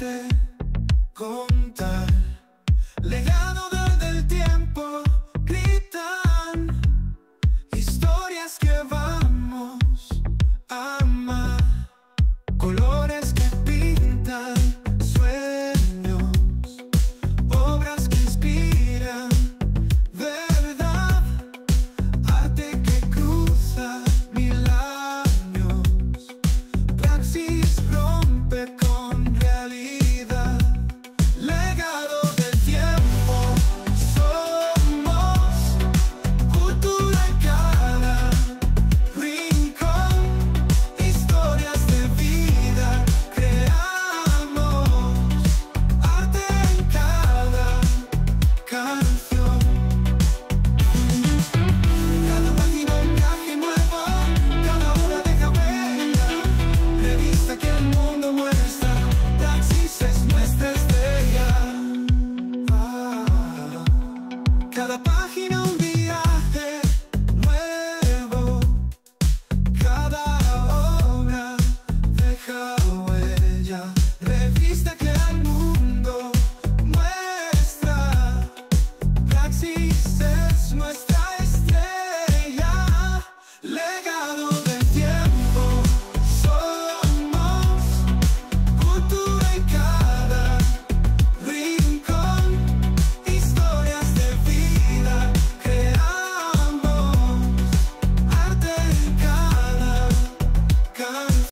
ってこん Cada página un viaje nuevo. Cada obra deja huella. Revista que al mundo muestra. Praxis es nuestra.